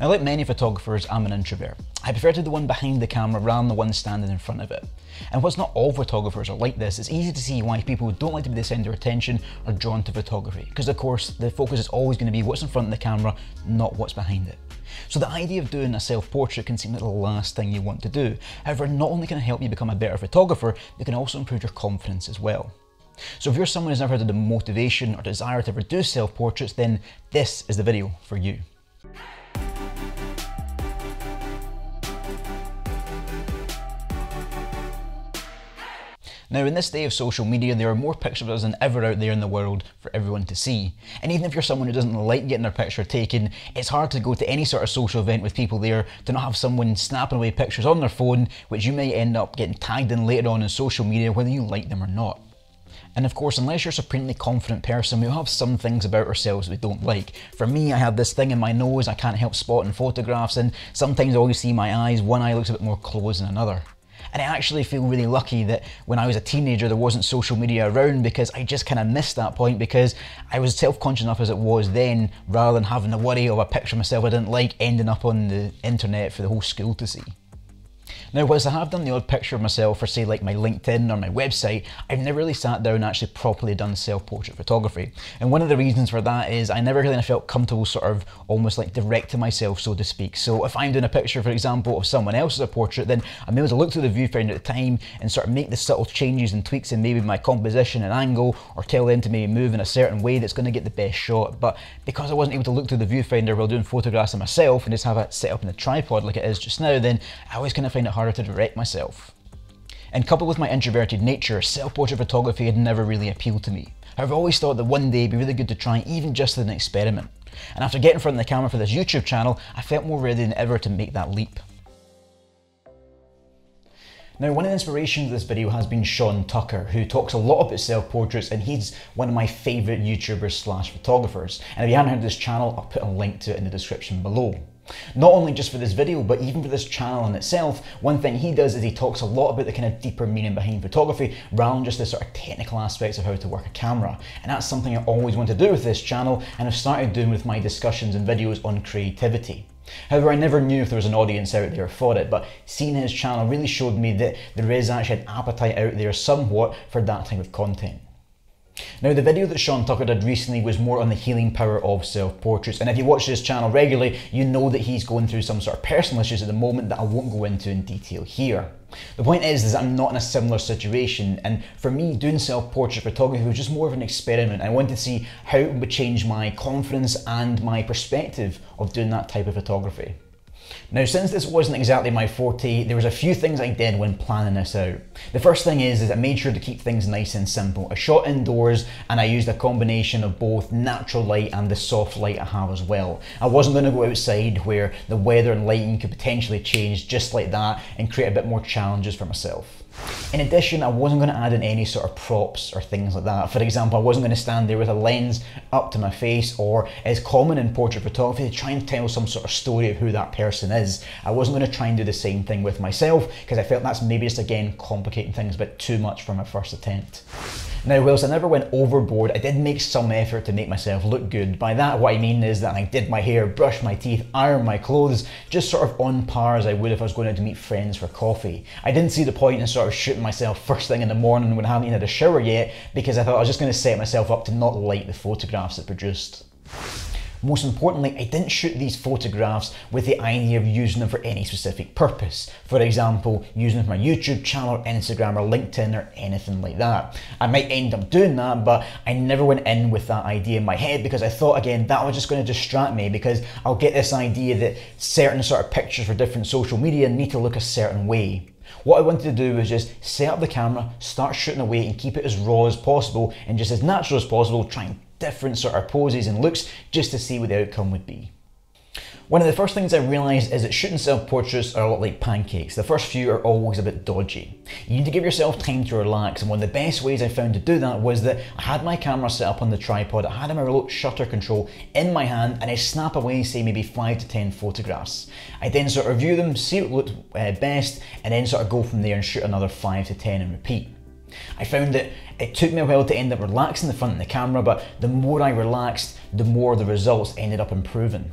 Now, like many photographers, I'm an introvert. I prefer to the one behind the camera rather than the one standing in front of it. And whilst not all photographers are like this, it's easy to see why people who don't like to be the centre of attention are drawn to photography. Because of course, the focus is always going to be what's in front of the camera, not what's behind it. So the idea of doing a self-portrait can seem like the last thing you want to do. However, not only can it help you become a better photographer, it can also improve your confidence as well. So if you're someone who's never had the motivation or desire to ever do self-portraits, then this is the video for you. Now, in this day of social media, there are more pictures of us than ever out there in the world for everyone to see. And even if you're someone who doesn't like getting their picture taken, it's hard to go to any sort of social event with people there to not have someone snapping away pictures on their phone, which you may end up getting tagged in later on in social media, whether you like them or not. And of course, unless you're a supremely confident person, we have some things about ourselves we don't like. For me, I have this thing in my nose I can't help spotting photographs, and sometimes I always see my eyes, one eye looks a bit more closed than another. And I actually feel really lucky that when I was a teenager, there wasn't social media around because I just kind of missed that point because I was self conscious enough as it was then, rather than having to worry of a picture of myself I didn't like ending up on the internet for the whole school to see. Now, whilst I have done the odd picture of myself for, say, like my LinkedIn or my website, I've never really sat down and actually properly done self portrait photography. And one of the reasons for that is I never really felt comfortable, sort of almost like directing myself, so to speak. So, if I'm doing a picture, for example, of someone else's portrait, then I'm able to look through the viewfinder at the time and sort of make the subtle changes and tweaks in maybe my composition and angle, or tell them to maybe move in a certain way that's going to get the best shot. But because I wasn't able to look through the viewfinder while doing photographs of myself and just have it set up in a tripod like it is just now, then I always kind of find it harder to direct myself. And coupled with my introverted nature, self-portrait photography had never really appealed to me. I've always thought that one day it'd be really good to try even just as an experiment. And after getting in front of the camera for this YouTube channel, I felt more ready than ever to make that leap. Now, one of the inspirations of this video has been Sean Tucker, who talks a lot about self-portraits and he's one of my favourite YouTubers slash photographers. And if you haven't heard of this channel, I'll put a link to it in the description below. Not only just for this video, but even for this channel in itself, one thing he does is he talks a lot about the kind of deeper meaning behind photography rather than just the sort of technical aspects of how to work a camera. And that's something I always want to do with this channel and I've started doing with my discussions and videos on creativity. However, I never knew if there was an audience out there for it, but seeing his channel really showed me that there is actually an appetite out there somewhat for that type of content. Now the video that Sean Tucker did recently was more on the healing power of self-portraits and if you watch this channel regularly you know that he's going through some sort of personal issues at the moment that I won't go into in detail here. The point is, is I'm not in a similar situation and for me doing self-portrait photography was just more of an experiment. I wanted to see how it would change my confidence and my perspective of doing that type of photography. Now, since this wasn't exactly my forte, there was a few things I did when planning this out. The first thing is, is I made sure to keep things nice and simple. I shot indoors and I used a combination of both natural light and the soft light I have as well. I wasn't going to go outside where the weather and lighting could potentially change just like that and create a bit more challenges for myself. In addition, I wasn't going to add in any sort of props or things like that. For example, I wasn't going to stand there with a lens up to my face or as common in portrait photography to try and tell some sort of story of who that person is. I wasn't going to try and do the same thing with myself because I felt that's maybe just again complicating things a bit too much for my first attempt. Now, whilst I never went overboard, I did make some effort to make myself look good. By that, what I mean is that I did my hair, brushed my teeth, ironed my clothes, just sort of on par as I would if I was going out to meet friends for coffee. I didn't see the point in sort of shooting myself first thing in the morning when I haven't even had a shower yet, because I thought I was just going to set myself up to not like the photographs it produced. Most importantly, I didn't shoot these photographs with the idea of using them for any specific purpose. For example, using them for my YouTube channel or Instagram or LinkedIn or anything like that. I might end up doing that, but I never went in with that idea in my head because I thought again that was just going to distract me because I'll get this idea that certain sort of pictures for different social media need to look a certain way. What I wanted to do was just set up the camera, start shooting away and keep it as raw as possible and just as natural as possible, try and different sort of poses and looks just to see what the outcome would be. One of the first things I realised is that shooting self-portraits are a lot like pancakes. The first few are always a bit dodgy. You need to give yourself time to relax and one of the best ways I found to do that was that I had my camera set up on the tripod, I had my remote shutter control in my hand and I snap away say maybe 5 to 10 photographs. I then sort of review them, see what looked uh, best and then sort of go from there and shoot another 5 to 10 and repeat. I found that it took me a while to end up relaxing the front of the camera, but the more I relaxed, the more the results ended up improving.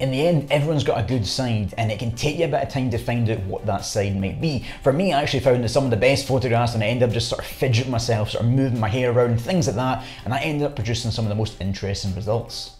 In the end, everyone's got a good side, and it can take you a bit of time to find out what that side might be. For me, I actually found that some of the best photographs, and I ended up just sort of fidgeting myself, sort of moving my hair around, things like that, and I ended up producing some of the most interesting results.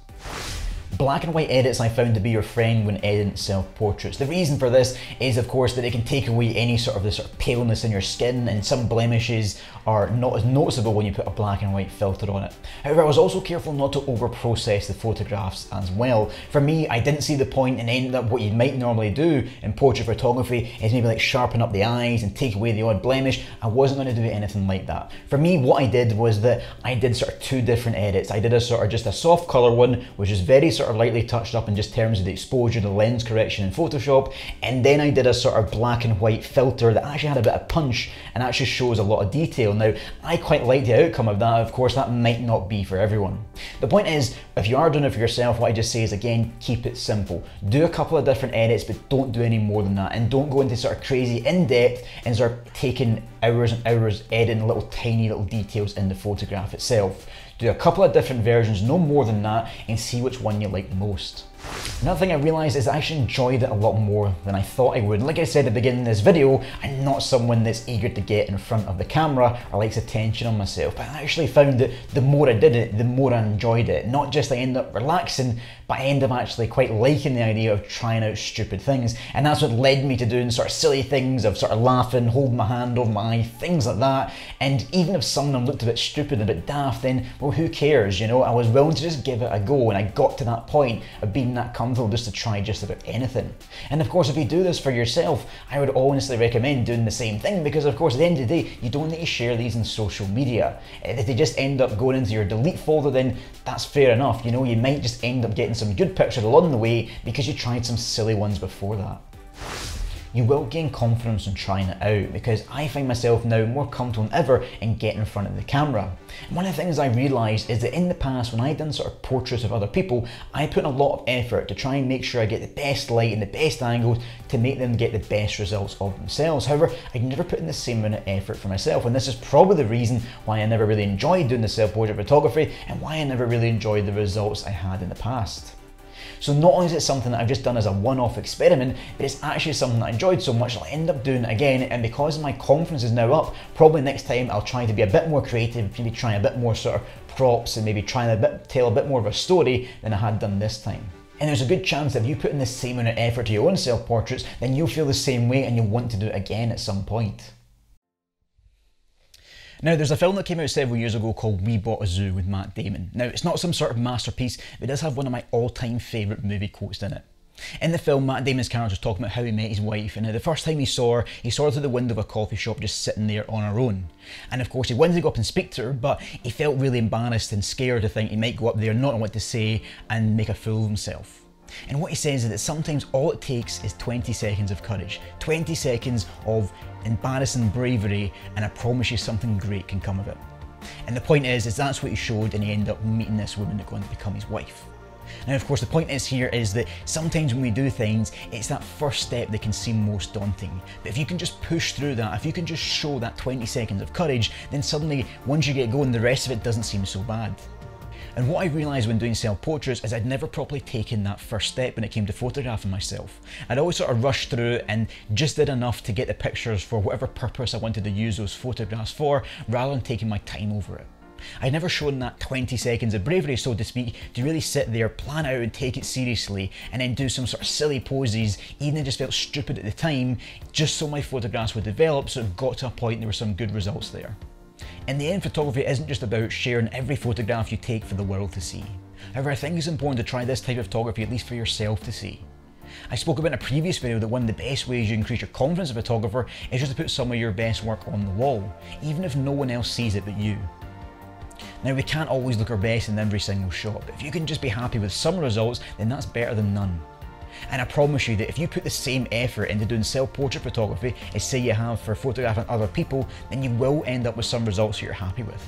Black and white edits I found to be your friend when editing self-portraits. The reason for this is of course that it can take away any sort of the sort of paleness in your skin and some blemishes are not as noticeable when you put a black and white filter on it. However, I was also careful not to over-process the photographs as well. For me, I didn't see the point and ended up what you might normally do in portrait photography is maybe like sharpen up the eyes and take away the odd blemish. I wasn't going to do anything like that. For me, what I did was that I did sort of two different edits. I did a sort of just a soft color one, which is very sort of lightly touched up in just terms of the exposure, the lens correction in Photoshop. And then I did a sort of black and white filter that actually had a bit of punch and actually shows a lot of detail. Now, I quite like the outcome of that. Of course, that might not be for everyone. The point is, if you are doing it for yourself, what I just say is again, keep it simple. Do a couple of different edits, but don't do any more than that. And don't go into sort of crazy in-depth and start taking hours and hours editing little tiny little details in the photograph itself. Do a couple of different versions, no more than that, and see which one you like most. Another thing I realised is I actually enjoyed it a lot more than I thought I would. Like I said at the beginning of this video, I'm not someone that's eager to get in front of the camera or likes attention on myself, but I actually found that the more I did it, the more I enjoyed it. Not just I end up relaxing, but I end up actually quite liking the idea of trying out stupid things. And that's what led me to doing sort of silly things of sort of laughing, holding my hand over my eye, things like that. And even if some of them looked a bit stupid, a bit daft, then, well, who cares, you know? I was willing to just give it a go, and I got to that point of being that comfortable just to try just about anything. And of course, if you do this for yourself, I would honestly recommend doing the same thing because, of course, at the end of the day, you don't need to share these in social media. If they just end up going into your delete folder, then that's fair enough. You know, you might just end up getting some good pictures along the way because you tried some silly ones before that you will gain confidence in trying it out because I find myself now more comfortable than ever in getting in front of the camera. And one of the things I realised is that in the past when I'd done sort of portraits of other people, I put in a lot of effort to try and make sure I get the best light and the best angles to make them get the best results of themselves. However, I'd never put in the same amount of effort for myself and this is probably the reason why I never really enjoyed doing the self-portrait photography and why I never really enjoyed the results I had in the past. So not only is it something that I've just done as a one-off experiment, but it's actually something that I enjoyed so much I'll end up doing it again. And because my confidence is now up, probably next time I'll try to be a bit more creative, maybe try a bit more sort of props and maybe try and tell a bit more of a story than I had done this time. And there's a good chance that if you put in the same amount of effort to your own self-portraits, then you'll feel the same way and you'll want to do it again at some point. Now, there's a film that came out several years ago called We Bought a Zoo with Matt Damon. Now, it's not some sort of masterpiece, but it does have one of my all-time favourite movie quotes in it. In the film, Matt Damon's character is talking about how he met his wife, and the first time he saw her, he saw her through the window of a coffee shop just sitting there on her own. And of course, he wanted to go up and speak to her, but he felt really embarrassed and scared to think he might go up there, and not know what to say, and make a fool of himself. And what he says is that sometimes all it takes is 20 seconds of courage, 20 seconds of embarrassing bravery, and I promise you something great can come of it. And the point is, is that's what he showed, and he ended up meeting this woman that's going to become his wife. Now, of course, the point is here is that sometimes when we do things, it's that first step that can seem most daunting. But if you can just push through that, if you can just show that 20 seconds of courage, then suddenly, once you get going, the rest of it doesn't seem so bad. And what I realised when doing self-portraits is I'd never properly taken that first step when it came to photographing myself. I'd always sort of rushed through and just did enough to get the pictures for whatever purpose I wanted to use those photographs for, rather than taking my time over it. I'd never shown that 20 seconds of bravery, so to speak, to really sit there, plan out and take it seriously, and then do some sort of silly poses, even if it just felt stupid at the time, just so my photographs would develop so it got to a point there were some good results there. In the end, photography isn't just about sharing every photograph you take for the world to see. However, I think it's important to try this type of photography at least for yourself to see. I spoke about in a previous video that one of the best ways you increase your confidence as a photographer is just to put some of your best work on the wall, even if no one else sees it but you. Now we can't always look our best in every single shot, but if you can just be happy with some results, then that's better than none. And I promise you that if you put the same effort into doing self-portrait photography as say you have for photographing other people, then you will end up with some results that you're happy with.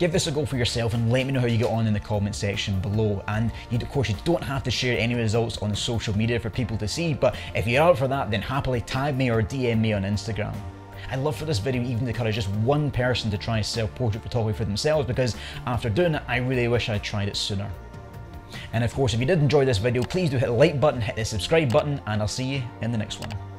Give this a go for yourself and let me know how you get on in the comment section below. And you, of course, you don't have to share any results on social media for people to see, but if you're out for that, then happily tag me or DM me on Instagram. I'd love for this video even to encourage just one person to try self-portrait photography for themselves because after doing it, I really wish I'd tried it sooner. And of course, if you did enjoy this video, please do hit the like button, hit the subscribe button, and I'll see you in the next one.